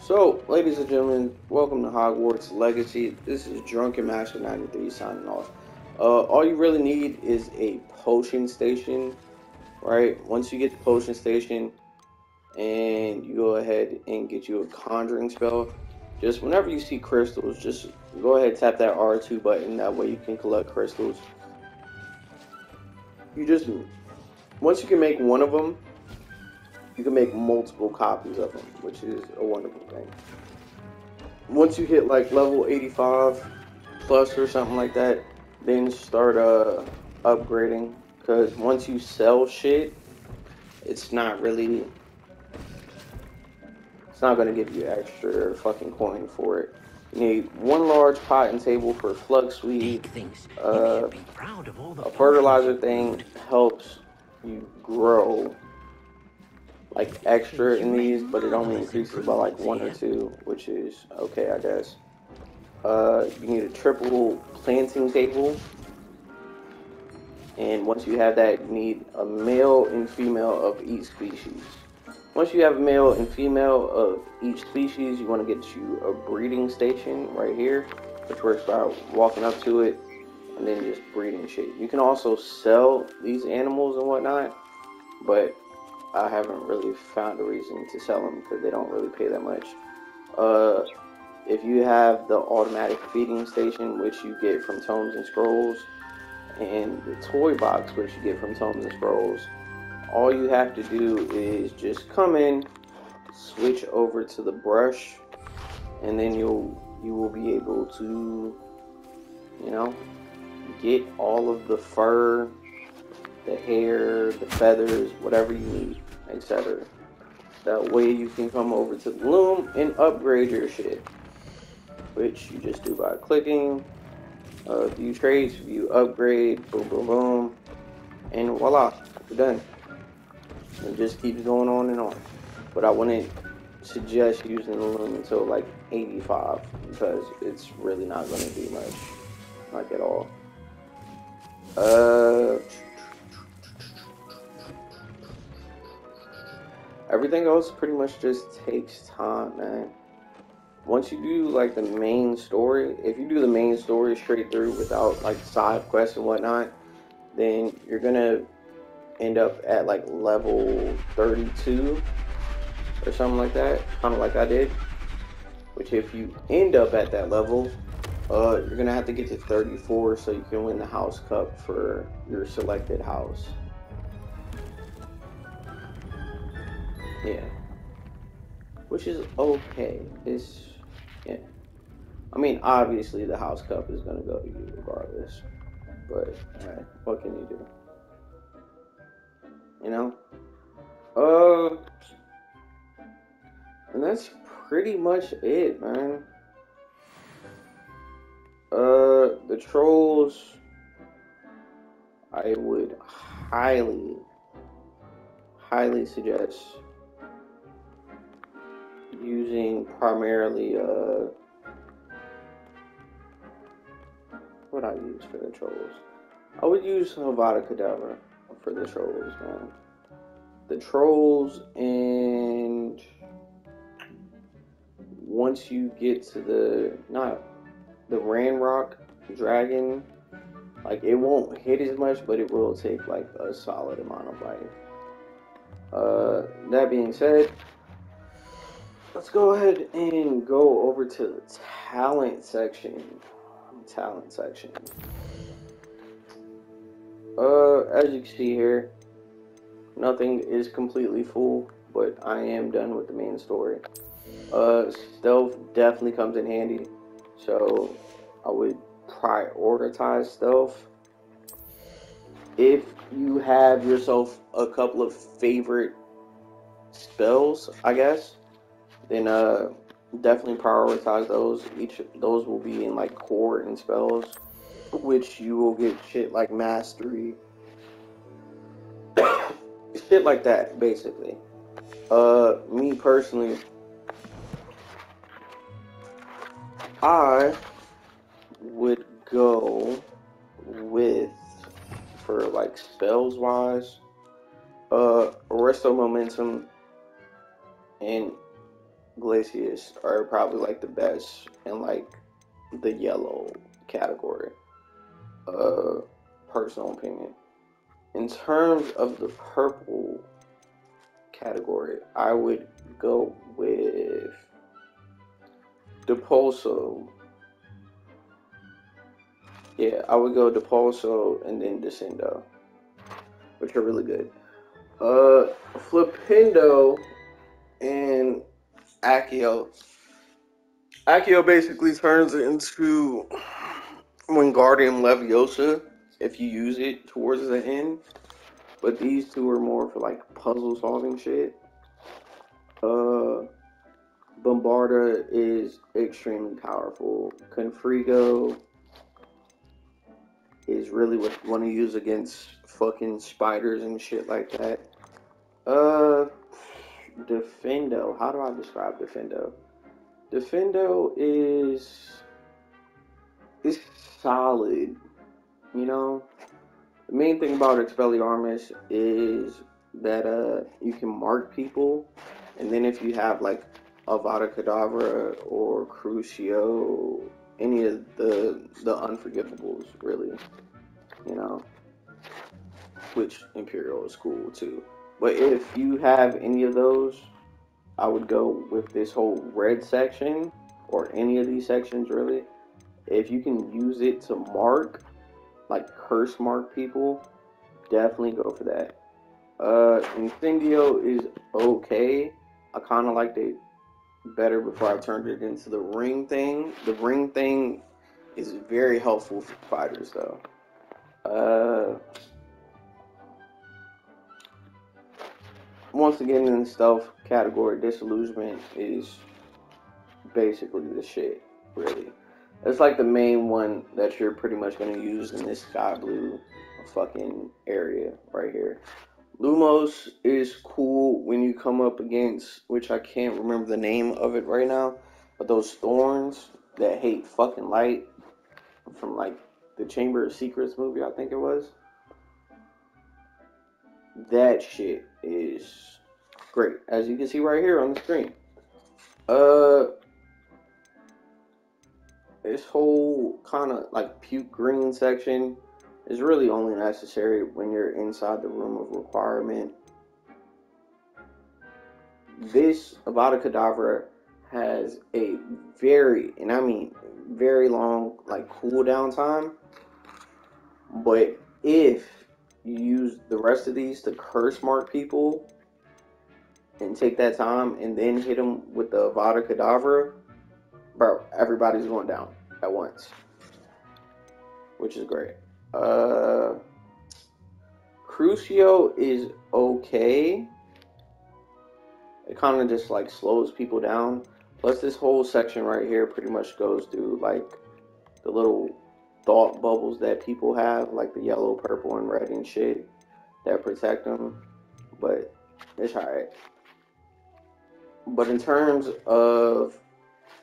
So, ladies and gentlemen, welcome to Hogwarts Legacy. This is Drunken Master 93 signing off. Uh, all you really need is a potion station, right? Once you get the potion station and you go ahead and get you a conjuring spell, just whenever you see crystals, just go ahead tap that R2 button. That way you can collect crystals. You just, once you can make one of them, you can make multiple copies of them, which is a wonderful thing. Once you hit like level 85 plus or something like that, then start uh, upgrading. Because once you sell shit, it's not really, it's not going to give you extra fucking coin for it. You need one large pot and table for flux weed. Uh, a fertilizer thing helps you grow like extra in these, but it only increases by like one or two, which is okay, I guess. Uh, you need a triple planting table. And once you have that, you need a male and female of each species. Once you have a male and female of each species, you want to get you a breeding station right here, which works by walking up to it and then just breeding shit. You can also sell these animals and whatnot, but I haven't really found a reason to sell them because they don't really pay that much. Uh, if you have the automatic feeding station, which you get from Tomes and Scrolls, and the toy box, which you get from Tomes and Scrolls, all you have to do is just come in, switch over to the brush, and then you'll you will be able to, you know, get all of the fur, the hair, the feathers, whatever you need etc. That way you can come over to the loom and upgrade your shit. Which you just do by clicking, uh, view trades, view upgrade, boom, boom, boom. And voila, we're done. It just keeps going on and on. But I wouldn't suggest using the loom until like 85 because it's really not going to do much. Like at all. Uh, Everything else pretty much just takes time, man. Once you do like the main story, if you do the main story straight through without like side quests and whatnot, then you're gonna end up at like level 32 or something like that, kind of like I did. Which if you end up at that level, uh, you're gonna have to get to 34 so you can win the house cup for your selected house. Yeah. Which is okay. It's yeah. I mean, obviously the house cup is gonna go to you regardless. But right, what can you do? You know? Uh and that's pretty much it, man. Uh the trolls I would highly highly suggest using primarily uh what I use for the trolls. I would use Avada Kedavra for the trolls, man. The trolls and once you get to the not the Ranrock dragon, like it won't hit as much, but it will take like a solid amount of life. Uh, that being said, let's go ahead and go over to the talent section. Talent section. Uh, as you can see here, nothing is completely full, but I am done with the main story. Uh, stealth definitely comes in handy, so I would prioritize stealth. If you have yourself a couple of favorite spells, I guess, then uh definitely prioritize those. Each those will be in like core and spells, which you will get shit like mastery, shit like that, basically. Uh, me personally, I would go with for like spells wise, uh, Arresto Momentum and Glacius are probably like the best in like the yellow category. Uh, personal opinion. In terms of the purple category, I would go with Depulso. Yeah, I would go Depulso and then Descendo, which are really good. Uh, Flipendo and Accio. Accio basically turns into Wingardium Leviosa if you use it towards the end. But these two are more for like puzzle solving shit. Uh, Bombarda is extremely powerful. Confrigo is really what you want to use against fucking spiders and shit like that. Uh, Defendo. How do I describe Defendo? Defendo is is solid. You know, the main thing about Expelliarmus is that uh you can mark people, and then if you have like Avada Kedavra or Crucio, any of the the unforgivables, really, you know, which Imperial is cool too. But if you have any of those, I would go with this whole red section or any of these sections really. If you can use it to mark, like curse mark people, definitely go for that. Uh, Incendio is okay. I kind of liked it better before I turned it into the ring thing. The ring thing is very helpful for fighters though. Uh, once again in the stealth category, disillusionment is basically the shit, really. It's like the main one that you're pretty much going to use in this sky blue fucking area right here. Lumos is cool when you come up against, which I can't remember the name of it right now, but those thorns that hate fucking light from like the Chamber of Secrets movie, I think it was. That shit is great, as you can see right here on the screen. Uh, this whole kind of like puke green section is really only necessary when you're inside the room of requirement. This Avada Kedavra has a very, and I mean very long, like cooldown time. But if you use the rest of these to curse mark people and take that time and then hit them with the Avada Kedavra, bro, everybody's going down at once, which is great. Uh, Crucio is okay. It kind of just like slows people down. Plus, this whole section right here pretty much goes through like the little thought bubbles that people have, like the yellow, purple, and red and shit that protect them. But it's alright. But in terms of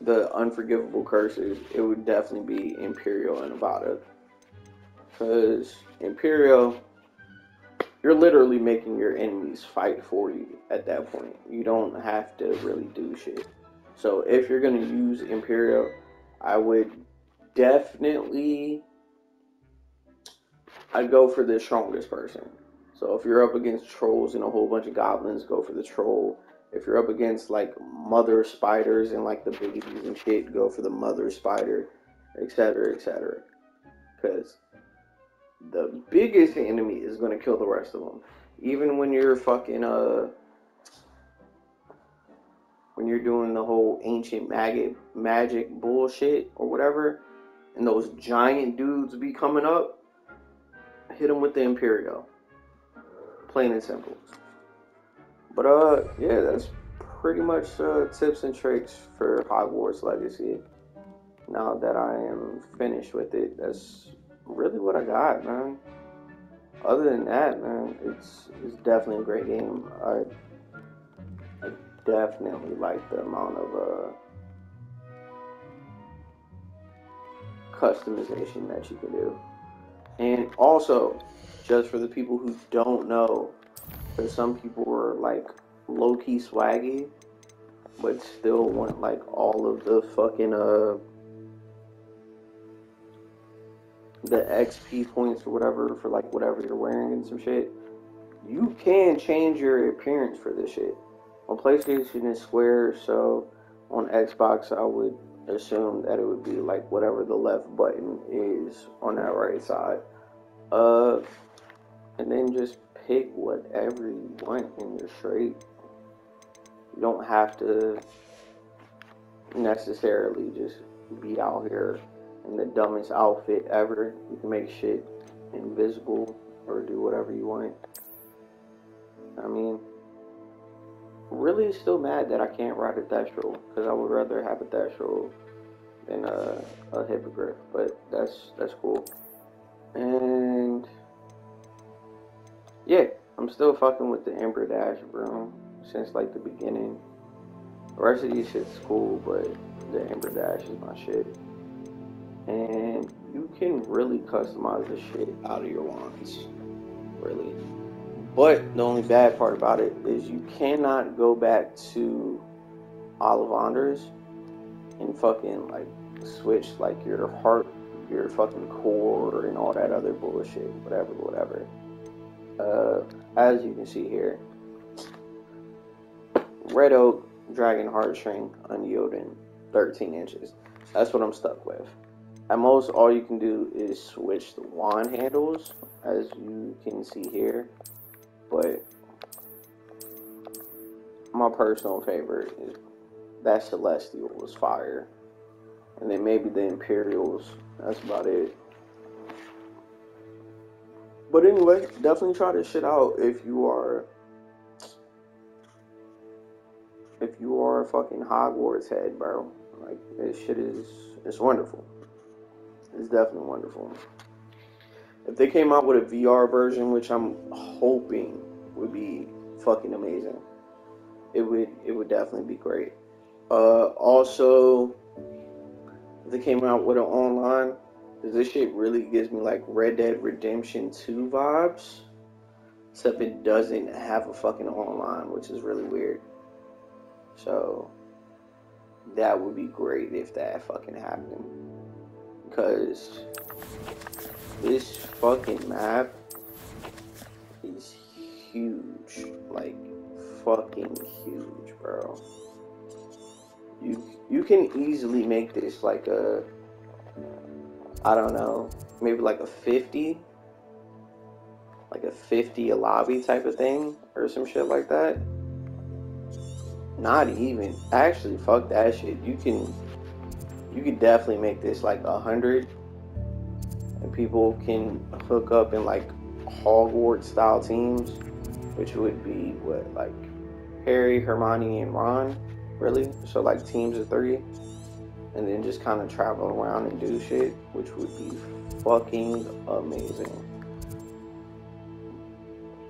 the unforgivable curses, it would definitely be Imperial and Avada. Because Imperial, you're literally making your enemies fight for you at that point. You don't have to really do shit. So if you're going to use Imperial, I would definitely I'd go for the strongest person. So if you're up against trolls and a whole bunch of goblins, go for the troll. If you're up against like mother spiders and like the babies and shit, go for the mother spider, etc., etc. Because the biggest enemy is to kill the rest of them. Even when you're fucking uh when you're doing the whole ancient maggot magic bullshit or whatever, and those giant dudes be coming up, hit them with the Imperial. Plain and simple. But uh, yeah, that's pretty much uh, tips and tricks for Hogwarts Legacy. Now that I am finished with it, that's really what I got, man. Other than that, man, it's it's definitely a great game. I I definitely like the amount of uh, customization that you can do. And also, just for the people who don't know, because some people are like low key swaggy, but still want like all of the fucking uh the XP points or whatever for like whatever you're wearing and some shit, you can change your appearance for this shit. On PlayStation, it's square, so on Xbox, I would assume that it would be like whatever the left button is on that right side. Uh, and then just pick whatever you want and you're straight. You don't have to necessarily just be out here in the dumbest outfit ever. You can make shit invisible or do whatever you want. I mean, really still mad that I can't ride a Thestral because I would rather have a Thestral than a, a Hippogriff, but that's that's cool. And yeah, I'm still fucking with the Ember Dash broom since like the beginning. The rest of these shit's cool, but the Ember Dash is my shit. And you can really customize the shit out of your wands. Really. But the only bad part about it is you cannot go back to Ollivanders and fucking like switch like your heart, your fucking core, and all that other bullshit, whatever, whatever. Uh, as you can see here, Red Oak Dragon Heartstring Unyielding 13 inches. That's what I'm stuck with. At most, all you can do is switch the wand handles, as you can see here. But my personal favorite is that Celestial was fire. And then maybe the Imperials. That's about it. But anyway, definitely try this shit out if you are if you are a fucking Hogwarts head, bro. Like this shit is it's wonderful. It's definitely wonderful. If they came out with a VR version, which I'm hoping would be fucking amazing, it would it would definitely be great. Uh, also, if they came out with an online, because this shit really gives me like Red Dead Redemption 2 vibes, except it doesn't have a fucking online, which is really weird. So that would be great if that fucking happened. Because this fucking map is huge. Like fucking huge, bro. You you can easily make this like a I don't know, maybe like a 50 like a 50 a lobby type of thing or some shit like that. Not even. Actually, fuck that shit. You can you could definitely make this like a hundred and people can hook up in like Hogwarts style teams, which would be what like Harry, Hermione, and Ron, really. So like teams of three, and then just kind of travel around and do shit, which would be fucking amazing.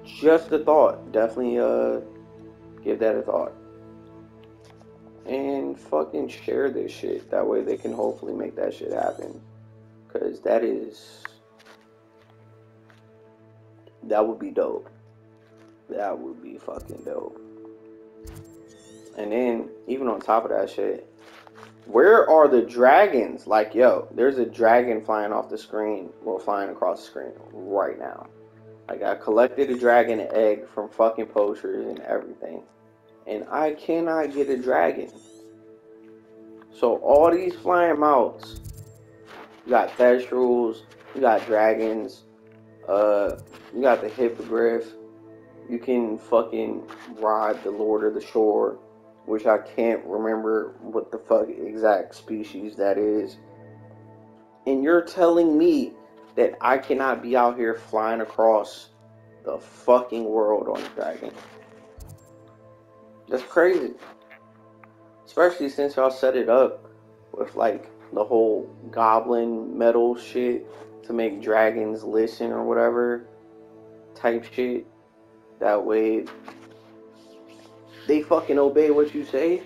Just a thought. Definitely uh give that a thought. And fucking share this shit. That way they can hopefully make that shit happen. Cause that is that would be dope. That would be fucking dope. And then even on top of that shit, where are the dragons? Like, yo, there's a dragon flying off the screen, well, flying across the screen right now. Like, I collected a dragon egg from fucking poachers and everything, and I cannot get a dragon. So all these flying mounts, you got Thestrals, you got dragons, uh, you got the hippogriff. You can fucking ride the Lord of the Shore which I can't remember what the fuck exact species that is. And you're telling me that I cannot be out here flying across the fucking world on a dragon. That's crazy. Especially since y'all set it up with like the whole goblin metal shit to make dragons listen or whatever type shit. That way they fucking obey what you say,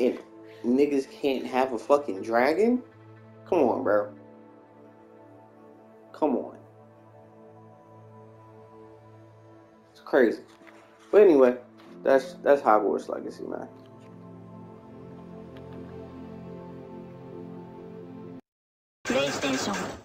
and niggas can't have a fucking dragon? Come on, bro. Come on. It's crazy. But anyway, that's that's Hogwarts Legacy, man. PlayStation